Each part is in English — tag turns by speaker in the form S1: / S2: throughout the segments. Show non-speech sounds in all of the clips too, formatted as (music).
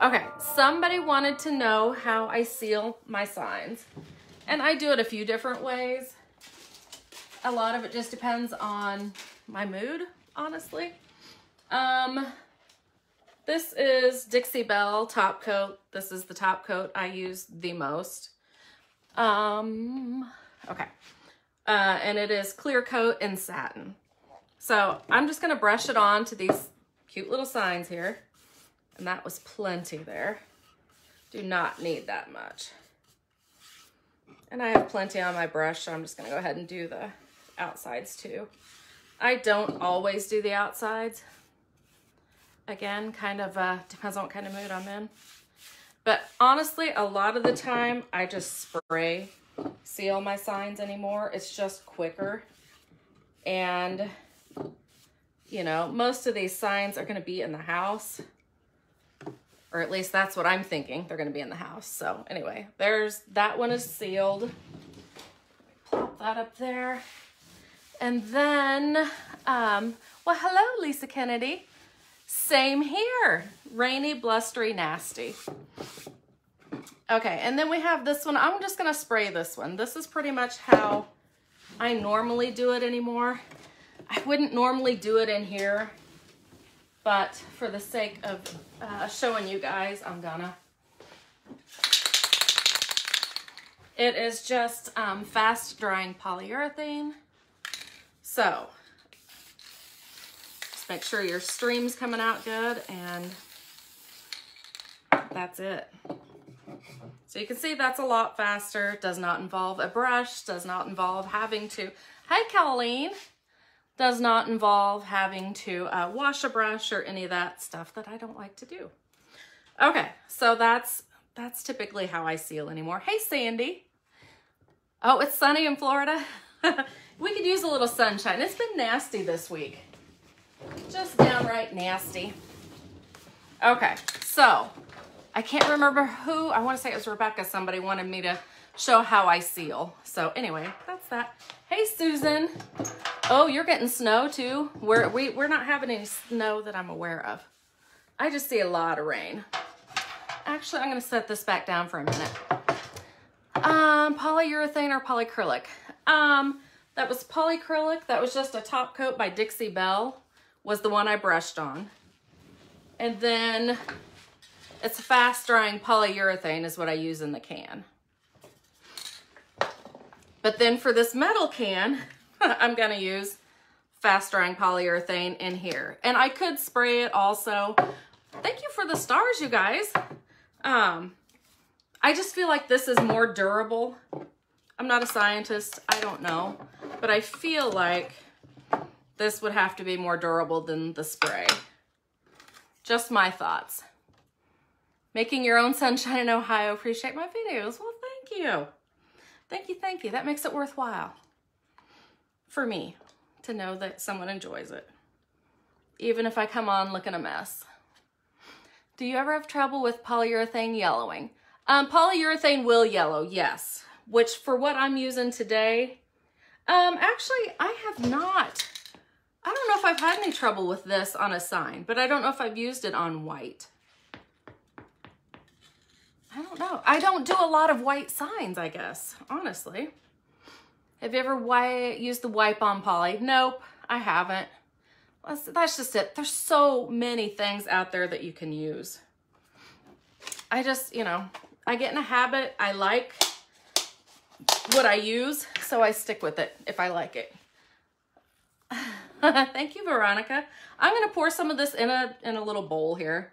S1: Okay, somebody wanted to know how I seal my signs. And I do it a few different ways. A lot of it just depends on my mood, honestly. Um, this is Dixie Belle top coat. This is the top coat I use the most. Um, okay. Uh, and it is clear coat and satin. So I'm just to brush it on to these cute little signs here. And that was plenty there. Do not need that much. And I have plenty on my brush, so I'm just gonna go ahead and do the outsides too. I don't always do the outsides. Again, kind of uh, depends on what kind of mood I'm in. But honestly, a lot of the time, I just spray seal my signs anymore. It's just quicker. And, you know, most of these signs are gonna be in the house or at least that's what I'm thinking. They're going to be in the house. So anyway, there's that one is sealed. Plop that up there. And then, um, well, hello, Lisa Kennedy. Same here. Rainy, blustery, nasty. Okay, and then we have this one. I'm just going to spray this one. This is pretty much how I normally do it anymore. I wouldn't normally do it in here but for the sake of uh, showing you guys, I'm gonna. It is just um, fast drying polyurethane. So just make sure your stream's coming out good and that's it. So you can see that's a lot faster, does not involve a brush, does not involve having to, hi Colleen, does not involve having to uh, wash a brush or any of that stuff that I don't like to do. Okay, so that's that's typically how I seal anymore. Hey, Sandy. Oh, it's sunny in Florida. (laughs) we could use a little sunshine. It's been nasty this week. Just downright nasty. Okay, so I can't remember who, I want to say it was Rebecca, somebody wanted me to show how I seal. So anyway, that's that. Hey, Susan. Oh, you're getting snow too? We're, we, we're not having any snow that I'm aware of. I just see a lot of rain. Actually, I'm to set this back down for a minute. Um, polyurethane or polyacrylic? Um, that was polyacrylic. That was just a top coat by Dixie Belle was the one I brushed on. And then it's fast drying polyurethane is what I use in the can. But then for this metal can, (laughs) I'm going to use fast drying polyurethane in here. And I could spray it also. Thank you for the stars, you guys. Um, I just feel like this is more durable. I'm not a scientist. I don't know. But I feel like this would have to be more durable than the spray. Just my thoughts. Making your own sunshine in Ohio. Appreciate my videos. Well, thank you. Thank you, thank you. That makes it worthwhile for me to know that someone enjoys it, even if I come on looking a mess. Do you ever have trouble with polyurethane yellowing? Um, polyurethane will yellow, yes, which for what I'm using today, um, actually, I have not. I don't know if I've had any trouble with this on a sign, but I don't know if I've used it on white. I don't know. I don't do a lot of white signs, I guess, honestly. Have you ever used the wipe on poly? Nope, I haven't. That's, that's just it. There's so many things out there that you can use. I just, you know, I get in a habit. I like what I use, so I stick with it if I like it. (laughs) Thank you, Veronica. I'm going to pour some of this in a, in a little bowl here.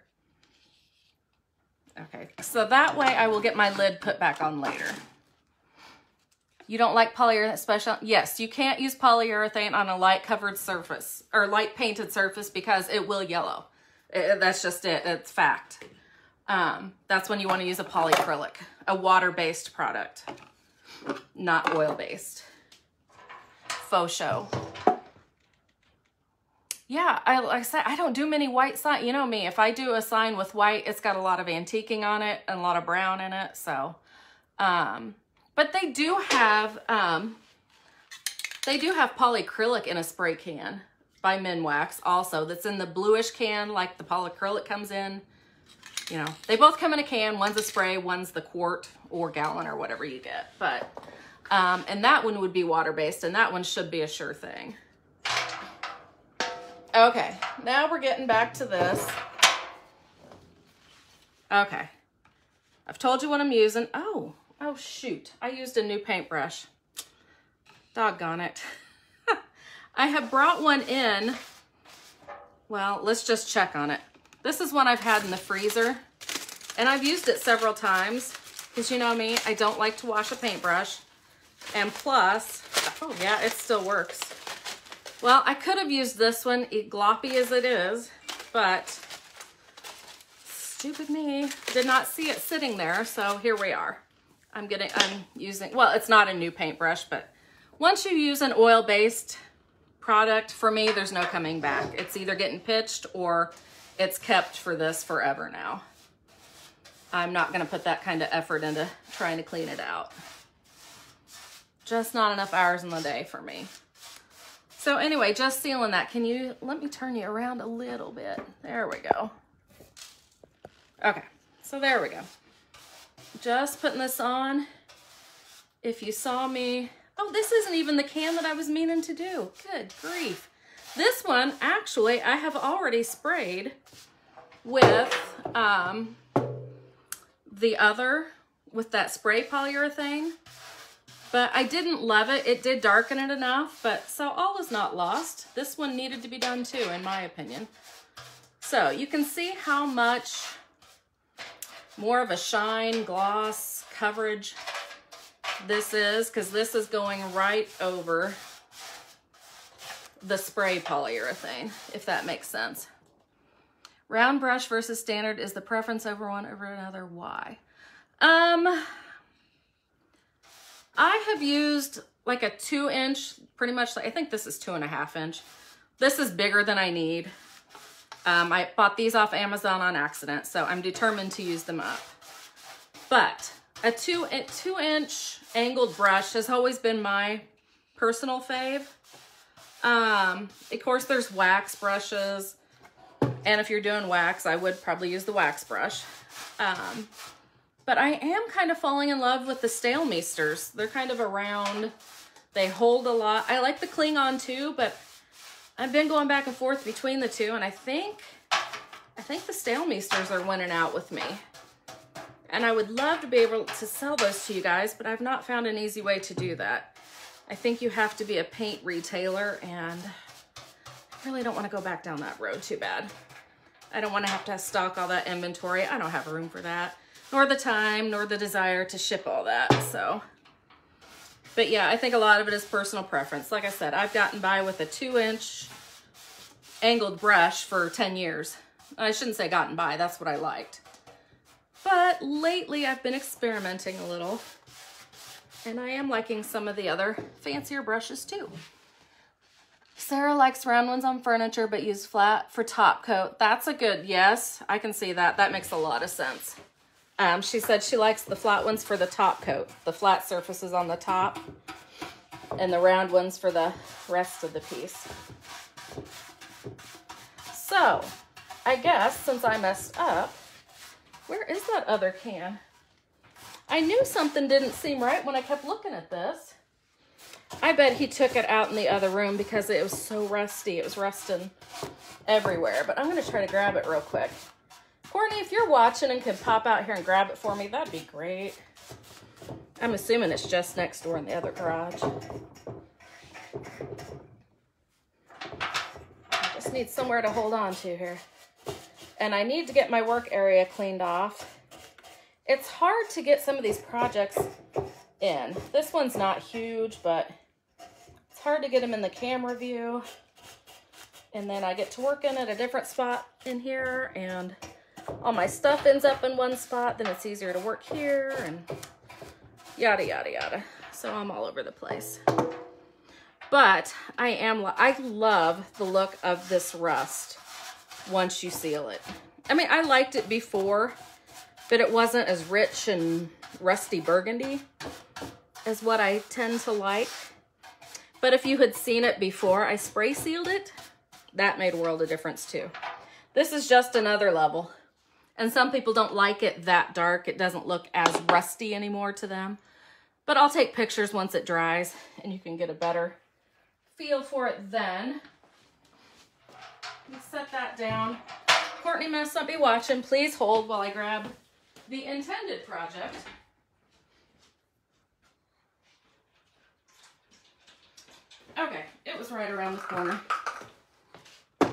S1: Okay, so that way I will get my lid put back on later. You don't like polyurethane special? Yes, you can't use polyurethane on a light covered surface or light painted surface because it will yellow. It, that's just it, it's fact. Um, that's when you want to use a polyacrylic, a water-based product, not oil-based. Faux show. Yeah, I, like I said, I don't do many white signs. You know me, if I do a sign with white, it's got a lot of antiquing on it and a lot of brown in it. So, um, but they do have, um, they do have polyacrylic in a spray can by Minwax also. That's in the bluish can like the polyacrylic comes in. you know, they both come in a can. One's a spray, one's the quart or gallon or whatever you get. But, um, and that one would be water-based and that one should be a sure thing. Okay, now we're getting back to this. Okay, I've told you what I'm using. Oh, oh shoot, I used a new paintbrush. Doggone it. (laughs) I have brought one in. Well, let's just check on it. This is one I've had in the freezer and I've used it several times because you know me, I don't like to wash a paintbrush. And plus, oh yeah, it still works. Well, I could have used this one, gloppy as it is, but stupid me, did not see it sitting there. So here we are. I'm getting, I'm using, well, it's not a new paintbrush, but once you use an oil-based product, for me, there's no coming back. It's either getting pitched or it's kept for this forever now. I'm not gonna put that kind of effort into trying to clean it out. Just not enough hours in the day for me. So anyway, just sealing that. Can you, let me turn you around a little bit. There we go. Okay, so there we go. Just putting this on. If you saw me, oh, this isn't even the can that I was meaning to do. Good grief. This one, actually, I have already sprayed with um, the other, with that spray polyurethane. But I didn't love it. It did darken it enough, but so all is not lost. This one needed to be done too, in my opinion. So you can see how much more of a shine, gloss, coverage this is, because this is going right over the spray polyurethane, if that makes sense. Round brush versus standard is the preference over one over another. Why? Um, I have used like a two inch, pretty much, I think this is two and a half inch. This is bigger than I need. Um, I bought these off Amazon on accident, so I'm determined to use them up. But a two, two inch angled brush has always been my personal fave. Um, of course, there's wax brushes. And if you're doing wax, I would probably use the wax brush. Um, but I am kind of falling in love with the Staalmeesters. They're kind of around. They hold a lot. I like the Cling On too, but I've been going back and forth between the two, and I think I think the Staalmeesters are winning out with me. And I would love to be able to sell those to you guys, but I've not found an easy way to do that. I think you have to be a paint retailer and I really don't want to go back down that road too bad. I don't want to have to stock all that inventory. I don't have room for that, nor the time, nor the desire to ship all that. So, but yeah, I think a lot of it is personal preference. Like I said, I've gotten by with a two inch angled brush for 10 years. I shouldn't say gotten by, that's what I liked. But lately I've been experimenting a little and I am liking some of the other fancier brushes too. Sarah likes round ones on furniture, but use flat for top coat. That's a good, yes, I can see that. That makes a lot of sense. Um, she said she likes the flat ones for the top coat, the flat surfaces on the top, and the round ones for the rest of the piece. So, I guess since I messed up, where is that other can? I knew something didn't seem right when I kept looking at this. I bet he took it out in the other room because it was so rusty. It was rusting everywhere. But I'm going to try to grab it real quick. Courtney, if you're watching and can pop out here and grab it for me, that'd be great. I'm assuming it's just next door in the other garage. I just need somewhere to hold on to here. And I need to get my work area cleaned off it's hard to get some of these projects in. This one's not huge, but it's hard to get them in the camera view. And then I get to working at a different spot in here and all my stuff ends up in one spot. Then it's easier to work here and yada, yada, yada. So I'm all over the place. But I am, I love the look of this rust once you seal it. I mean, I liked it before but it wasn't as rich and rusty burgundy as what I tend to like. But if you had seen it before I spray sealed it, that made world of difference too. This is just another level. And some people don't like it that dark. It doesn't look as rusty anymore to them. But I'll take pictures once it dries and you can get a better feel for it then. Set that down. Courtney must not be watching. Please hold while I grab the intended project. Okay, it was right around the corner.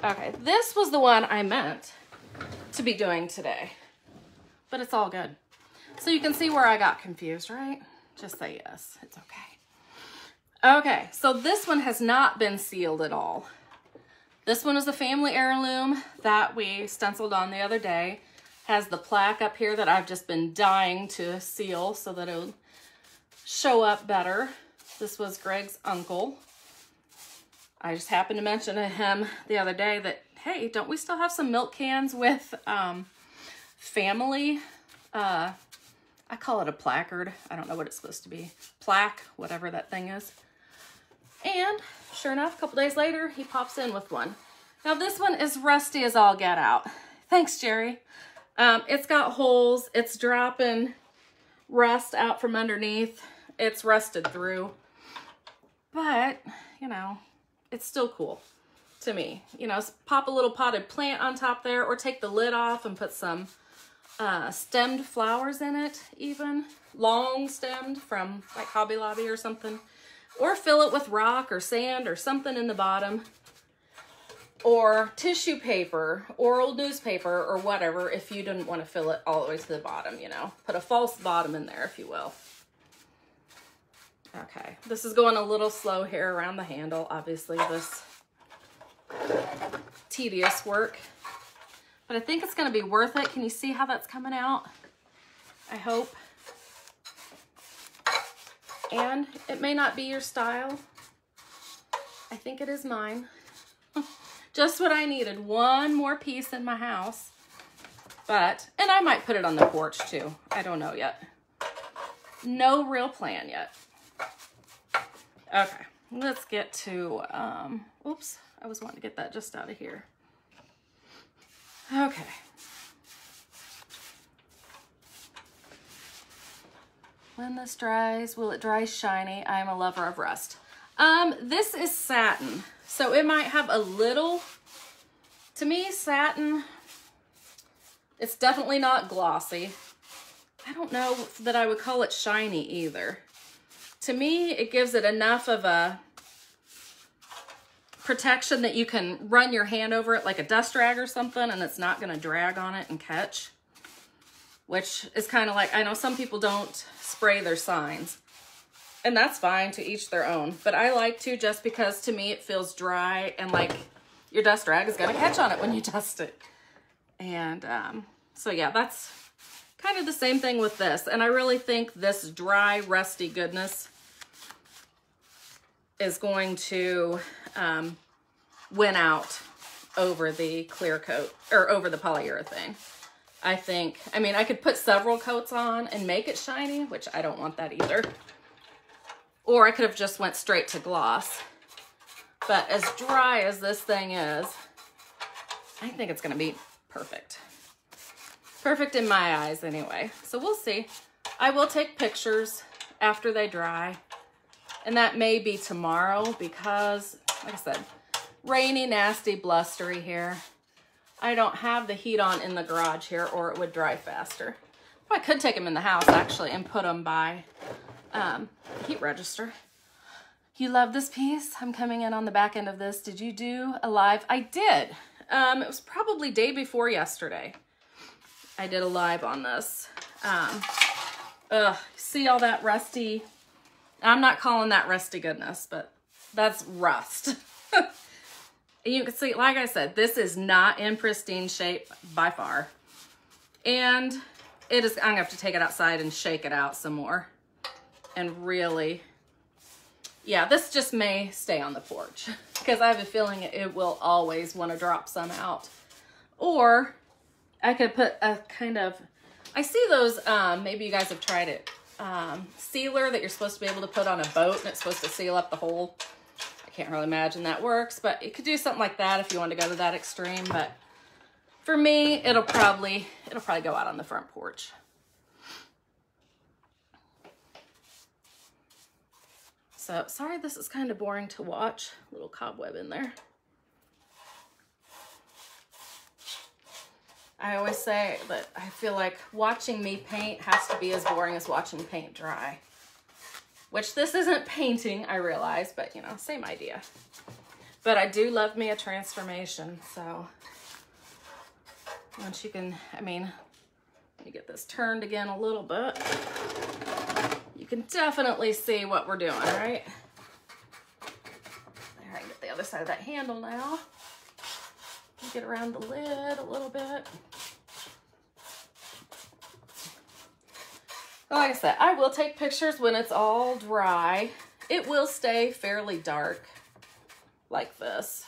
S1: Okay, this was the one I meant to be doing today, but it's all good. So you can see where I got confused, right? Just say yes, it's okay. Okay, so this one has not been sealed at all. This one is a family heirloom that we stenciled on the other day. Has the plaque up here that I've just been dying to seal so that it'll show up better. This was Greg's uncle. I just happened to mention to him the other day that, hey, don't we still have some milk cans with um, family? Uh, I call it a placard. I don't know what it's supposed to be. Plaque, whatever that thing is. And sure enough, a couple days later, he pops in with one. Now this one is rusty as all get out. Thanks, Jerry. Um, it's got holes. It's dropping rust out from underneath. It's rusted through. But, you know, it's still cool to me. You know, pop a little potted plant on top there or take the lid off and put some uh, stemmed flowers in it even. Long stemmed from like Hobby Lobby or something. Or fill it with rock or sand or something in the bottom. Or tissue paper or old newspaper or whatever if you didn't want to fill it all the way to the bottom, you know. Put a false bottom in there if you will. Okay, this is going a little slow here around the handle. Obviously, this tedious work, but I think it's going to be worth it. Can you see how that's coming out? I hope. And it may not be your style. I think it is mine. (laughs) Just what I needed. One more piece in my house. But, and I might put it on the porch too. I don't know yet. No real plan yet. Okay, let's get to, um, oops, I was wanting to get that just out of here. Okay. When this dries, will it dry shiny? I am a lover of rust. Um, this is satin, so it might have a little, to me, satin, it's definitely not glossy. I don't know that I would call it shiny either to me, it gives it enough of a protection that you can run your hand over it like a dust rag or something and it's not going to drag on it and catch. Which is kind of like, I know some people don't spray their signs. And that's fine to each their own. But I like to just because to me it feels dry and like your dust rag is going to catch on it when you dust it. And um, so yeah, that's kind of the same thing with this. And I really think this dry, rusty goodness is going to um, win out over the clear coat or over the polyurethane. I think, I mean, I could put several coats on and make it shiny, which I don't want that either. Or I could have just went straight to gloss. But as dry as this thing is, I think it's gonna be perfect. Perfect in my eyes anyway. So we'll see. I will take pictures after they dry and that may be tomorrow because, like I said, rainy, nasty, blustery here. I don't have the heat on in the garage here or it would dry faster. I could take them in the house actually and put them by um, heat register. You love this piece? I'm coming in on the back end of this. Did you do a live? I did. Um, it was probably day before yesterday. I did a live on this. Um, ugh, see all that rusty I'm not calling that rusty goodness, but that's rust. (laughs) you can see, like I said, this is not in pristine shape by far. And it is, I'm gonna have to take it outside and shake it out some more. And really, yeah, this just may stay on the porch (laughs) because I have a feeling it will always want to drop some out. Or I could put a kind of, I see those, um, maybe you guys have tried it um, sealer that you're supposed to be able to put on a boat and it's supposed to seal up the hole. I can't really imagine that works, but you could do something like that if you want to go to that extreme. But For me, it'll probably, it'll probably go out on the front porch. So sorry, this is kind of boring to watch. Little cobweb in there. I always say that I feel like watching me paint has to be as boring as watching paint dry. Which this isn't (laughs) painting, I realize, but you know, same idea. But I do love me a transformation, so once you can, I mean, me get this turned again a little bit. You can definitely see what we're doing, right? There, I can get the other side of that handle now. Get around the lid a little bit. Like I said, I will take pictures when it's all dry. It will stay fairly dark like this,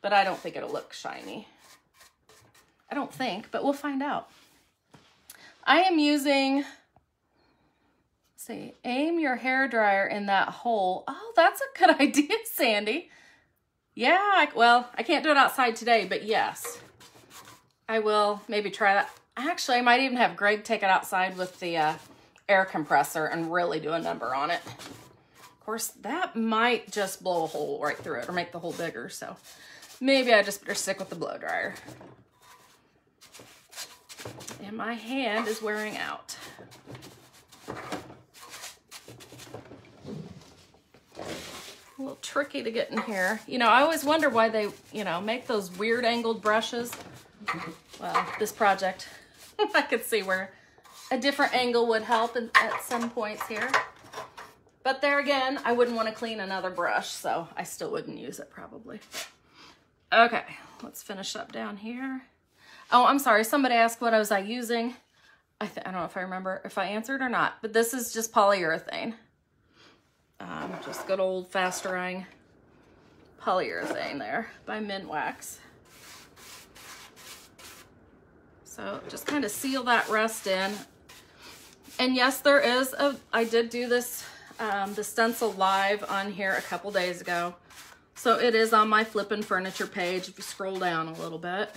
S1: but I don't think it'll look shiny. I don't think, but we'll find out. I am using, see, aim your hair dryer in that hole. Oh, that's a good (laughs) idea, Sandy. Yeah, I, well, I can't do it outside today, but yes, I will maybe try that. Actually, I might even have Greg take it outside with the uh, air compressor and really do a number on it. Of course, that might just blow a hole right through it or make the hole bigger. So maybe I just better stick with the blow dryer. And my hand is wearing out. A little tricky to get in here. You know, I always wonder why they, you know, make those weird angled brushes. Well, this project, (laughs) I could see where a different angle would help in, at some points here. But there again, I wouldn't want to clean another brush, so I still wouldn't use it probably. Okay, let's finish up down here. Oh, I'm sorry. Somebody asked what I was I using. I, I don't know if I remember if I answered or not, but this is just polyurethane. Um, just good old fast drying polyurethane there by Minwax. So just kind of seal that rest in. And yes, there is a, I did do this, um, the stencil live on here a couple days ago. So it is on my Flippin Furniture page if you scroll down a little bit.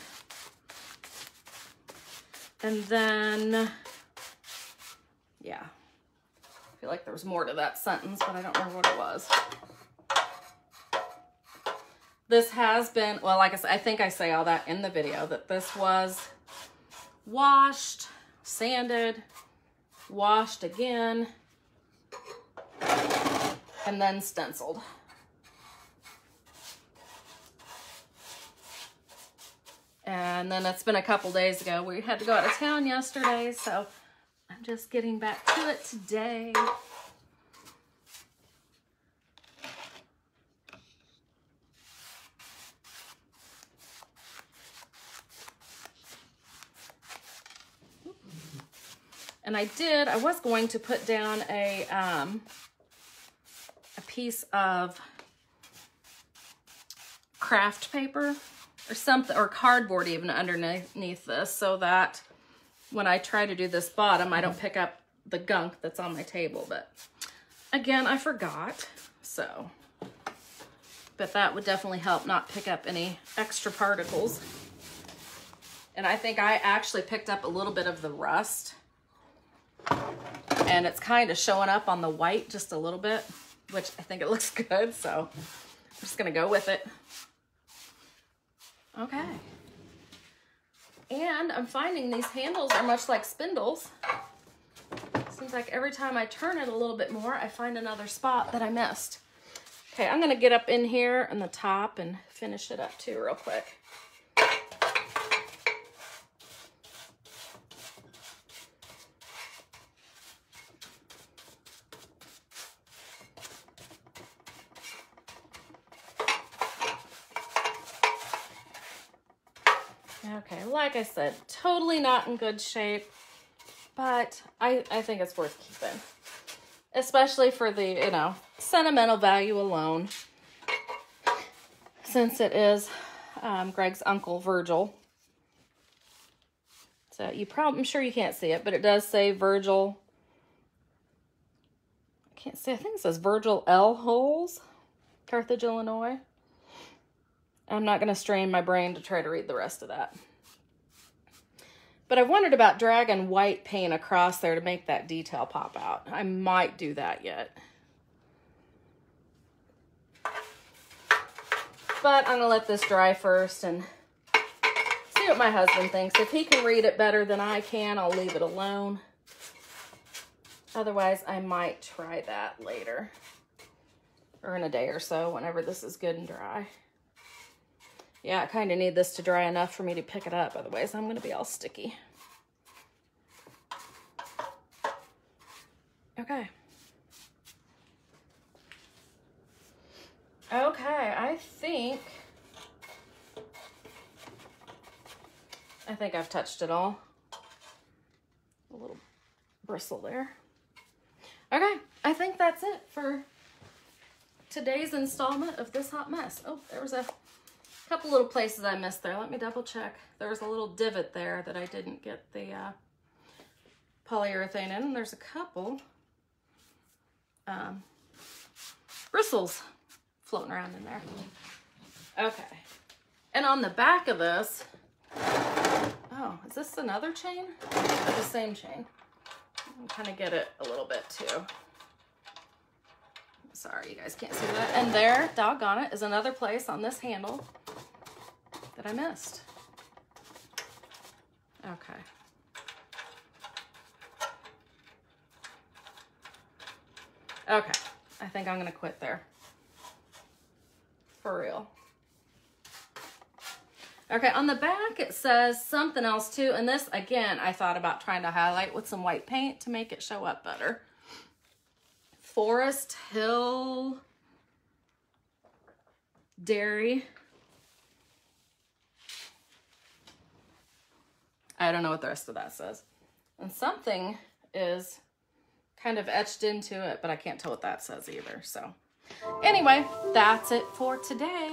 S1: And then, yeah, I feel like there was more to that sentence, but I don't remember what it was. This has been, well, like I said, I think I say all that in the video, that this was washed, sanded, washed again, and then stenciled. And then it's been a couple days ago. We had to go out of town yesterday, so I'm just getting back to it today. And I did, I was going to put down a, um, a piece of craft paper or something, or cardboard even underneath this so that when I try to do this bottom, I don't pick up the gunk that's on my table. But again, I forgot, so. But that would definitely help not pick up any extra particles. And I think I actually picked up a little bit of the rust and it's kind of showing up on the white just a little bit, which I think it (laughs) looks good. So I'm just going to go with it. Okay. And I'm finding these handles are much like spindles. Seems like every time I turn it a little bit more, I find another spot that I missed. Okay, I'm gonna get up in here on the top and finish it up too real quick. Okay, like I said, totally not in good shape, but I, I think it's worth keeping. Especially for the, you know, sentimental value alone. Since it is um, Greg's uncle, Virgil. So you probably, I'm sure you can't see it, but it does say Virgil. I can't see, I think it says Virgil L. Holes, Carthage, Illinois. I'm not going to strain my brain to try to read the rest of that. But I've wondered about dragging white paint across there to make that detail pop out. I might do that yet. But I'm gonna let this dry first and see what my husband thinks. If he can read it better than I can, I'll leave it alone. Otherwise, I might try that later or in a day or so whenever this is good and dry. Yeah, I kind of need this to dry enough for me to pick it up. Otherwise, I'm going to be all sticky. Okay. Okay, I think... I think I've touched it all. A little bristle there. Okay, I think that's it for today's installment of This Hot Mess. Oh, there was a couple little places I missed there. Let me double check. There was a little divot there that I didn't get the uh, polyurethane in. There's a couple um, bristles floating around in there. Okay. And on the back of this, oh, is this another chain? Or the same chain? kind of get it a little bit too. Sorry, you guys can't see that. And there, doggone it, is another place on this handle that I missed. Okay. Okay, I think I'm gonna quit there. For real. Okay, on the back it says something else too. And this, again, I thought about trying to highlight with some white paint to make it show up better. Forest Hill Dairy. I don't know what the rest of that says. And something is kind of etched into it, but I can't tell what that says either. So anyway, that's it for today.